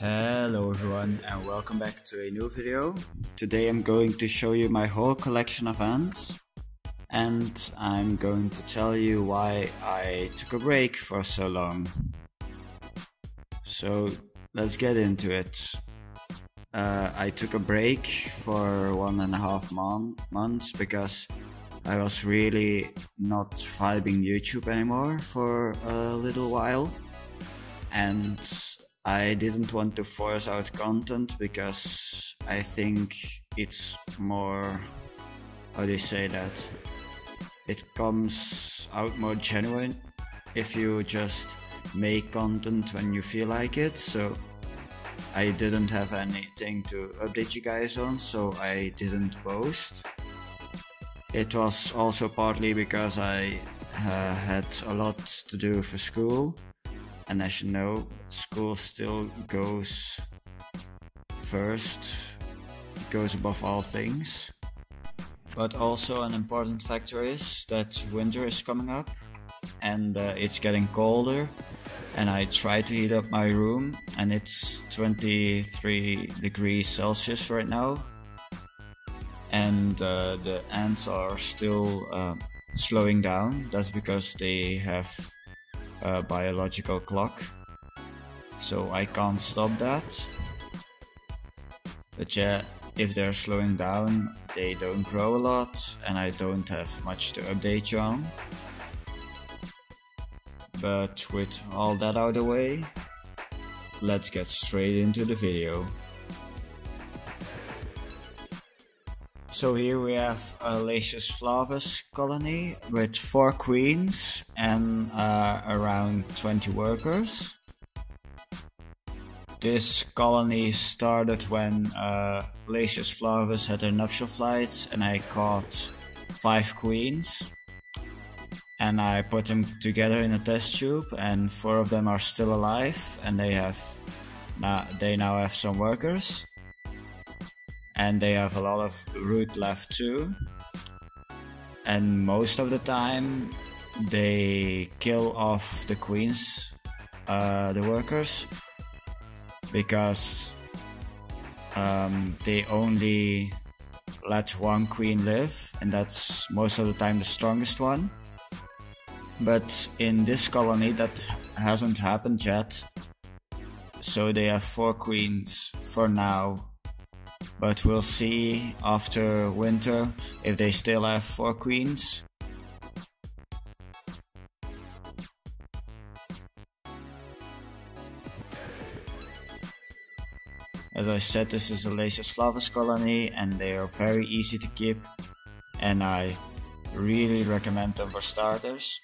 Hello everyone and welcome back to a new video. Today I'm going to show you my whole collection of ants and I'm going to tell you why I took a break for so long. So let's get into it. Uh, I took a break for one and a half mon months because I was really not vibing YouTube anymore for a little while and I didn't want to force out content because I think it's more how do you say that? It comes out more genuine if you just make content when you feel like it. So I didn't have anything to update you guys on so I didn't post. It was also partly because I uh, had a lot to do for school and as you know, school still goes first, it goes above all things. But also, an important factor is that winter is coming up and uh, it's getting colder. And I try to heat up my room, and it's 23 degrees Celsius right now. And uh, the ants are still uh, slowing down. That's because they have biological clock. So I can't stop that. But yeah if they're slowing down they don't grow a lot and I don't have much to update you on. But with all that out of the way let's get straight into the video So here we have a Lasius flavus colony with 4 queens and uh, around 20 workers. This colony started when uh, flavus had their nuptial flights and I caught 5 queens. And I put them together in a test tube and 4 of them are still alive and they have now, they now have some workers and they have a lot of root left too. And most of the time, they kill off the queens, uh, the workers, because um, they only let one queen live, and that's most of the time the strongest one. But in this colony, that hasn't happened yet. So they have four queens for now but we'll see after winter if they still have four queens. As I said, this is a flavus colony and they are very easy to keep and I really recommend them for starters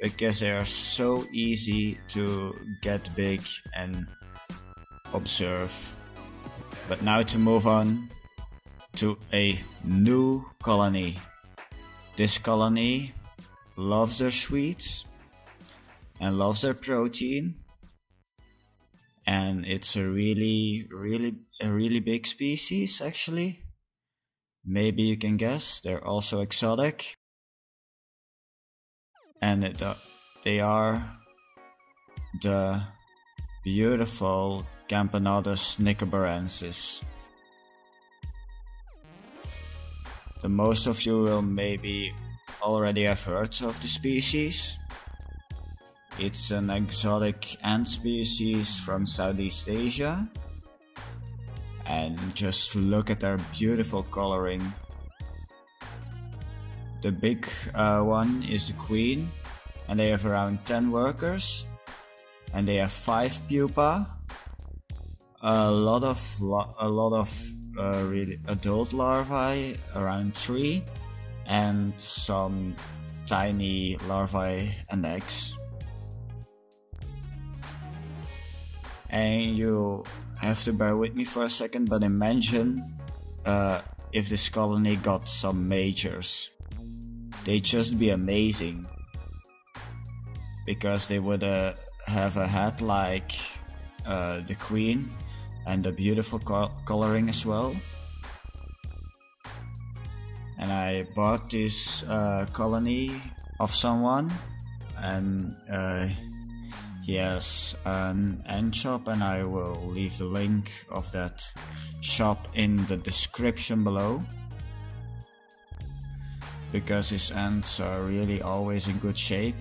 because they are so easy to get big and observe but now to move on to a new colony. This colony loves their sweets and loves their protein. And it's a really, really, a really big species actually. Maybe you can guess, they're also exotic. And it, uh, they are the beautiful Camponotus nicobarensis. The most of you will maybe already have heard of the species. It's an exotic ant species from Southeast Asia. And just look at their beautiful coloring. The big uh, one is the queen, and they have around 10 workers, and they have 5 pupa, a lot of a lot of uh, really adult larvae around three and some tiny larvae and eggs. And you have to bear with me for a second but imagine uh, if this colony got some majors. They'd just be amazing. Because they would uh, have a head like uh, the queen and the beautiful co coloring as well. And I bought this uh, colony of someone, and uh, he has an end shop and I will leave the link of that shop in the description below because his ends are really always in good shape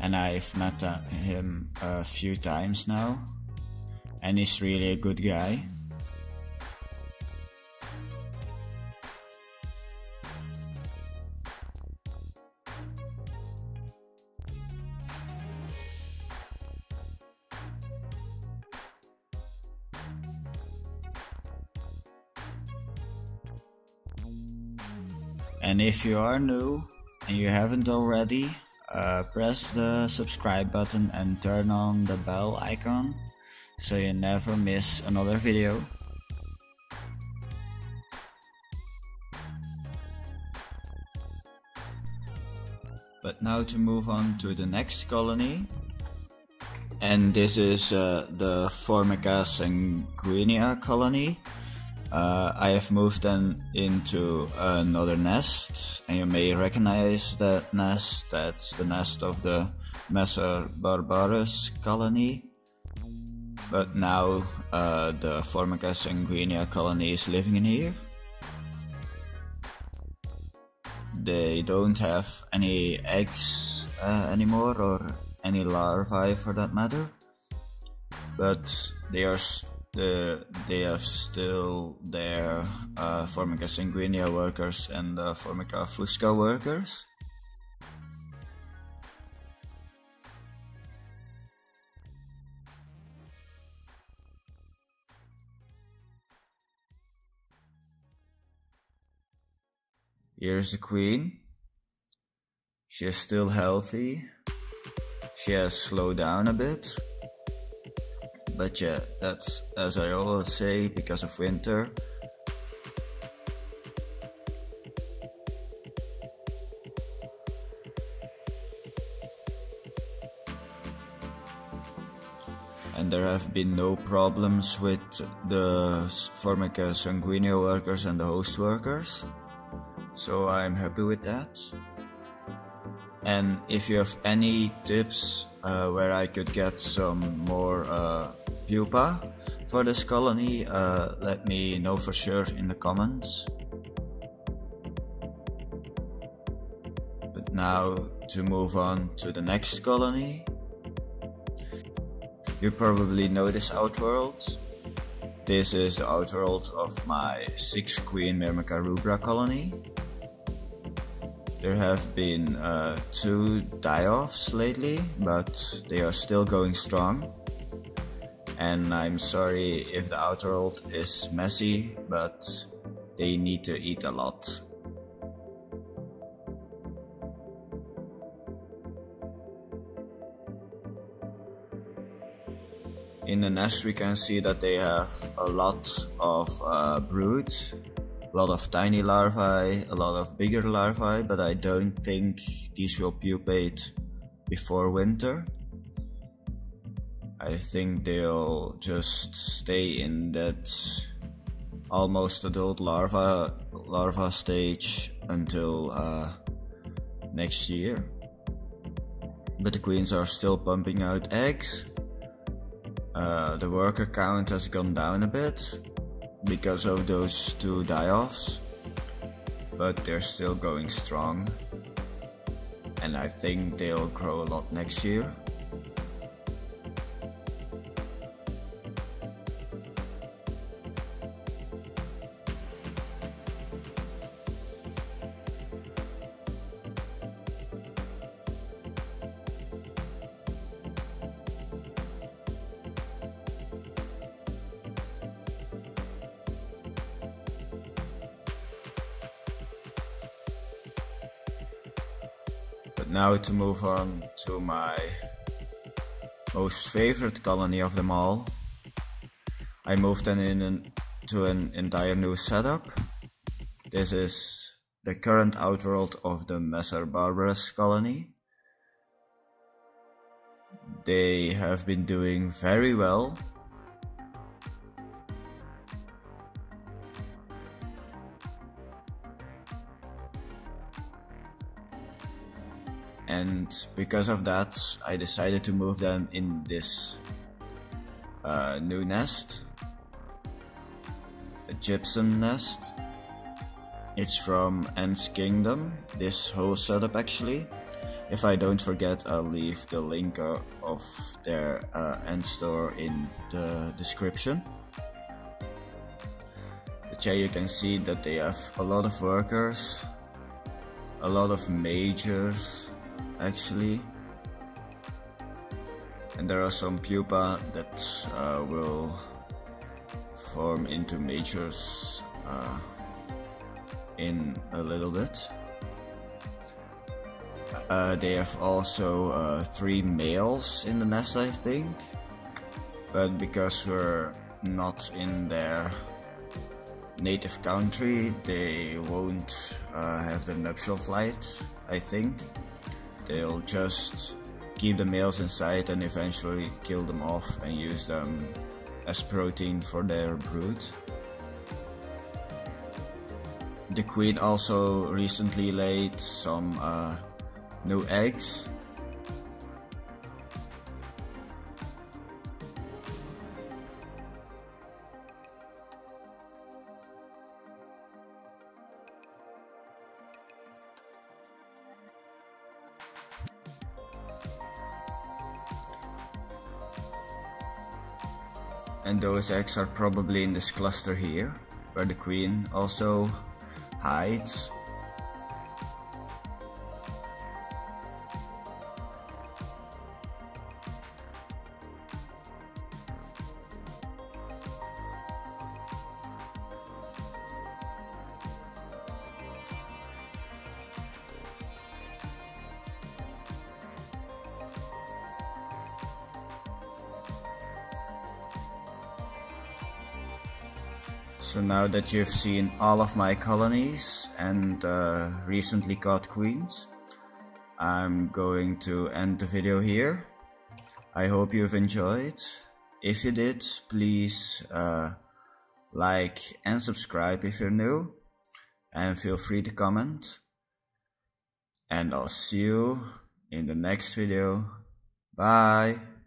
and I've met uh, him a few times now and he's really a good guy. And if you are new and you haven't already, uh, press the subscribe button and turn on the bell icon so you never miss another video. But now to move on to the next colony. And this is uh, the Formica sanguinea colony. Uh, I have moved them into another nest, and you may recognize that nest. That's the nest of the Messor barbarus colony. But now uh, the Formica sanguinea colony is living in here. They don't have any eggs uh, anymore, or any larvae for that matter. But they are the, they have still their uh, Formica sanguinea workers and uh, Formica fusca workers. Here's the queen. She is still healthy. She has slowed down a bit. But yeah, that's as I always say, because of winter. And there have been no problems with the Formica sanguinea workers and the host workers. So I'm happy with that. And if you have any tips uh, where I could get some more uh, pupa for this colony, uh, let me know for sure in the comments. But now to move on to the next colony. You probably know this outworld. This is the outworld of my 6 queen Myrmica rubra colony. There have been uh, two die-offs lately, but they are still going strong and I'm sorry if the outer world is messy, but they need to eat a lot. In the nest we can see that they have a lot of uh, brood, a lot of tiny larvae, a lot of bigger larvae, but I don't think these will pupate before winter. I think they'll just stay in that almost adult larva larva stage until uh, next year. But the queens are still pumping out eggs. Uh, the worker count has gone down a bit because of those two die-offs, but they're still going strong. And I think they'll grow a lot next year. Now to move on to my most favorite colony of them all. I moved them in to an entire new setup. This is the current outworld of the Messor Barbarus colony. They have been doing very well and because of that I decided to move them in this uh, new nest. A gypsum nest. It's from Ants Kingdom this whole setup actually. If I don't forget I'll leave the link uh, of their uh, Ant store in the description. But yeah you can see that they have a lot of workers a lot of majors actually. And there are some pupa that uh, will form into majors uh, in a little bit. Uh, they have also uh, three males in the nest I think. But because we're not in their native country they won't uh, have the nuptial flight I think they'll just keep the males inside and eventually kill them off and use them as protein for their brood. The queen also recently laid some uh, new eggs and those eggs are probably in this cluster here where the queen also hides So now that you've seen all of my colonies and uh, recently caught queens, I'm going to end the video here. I hope you've enjoyed. If you did, please uh, like and subscribe if you're new and feel free to comment. And I'll see you in the next video. Bye!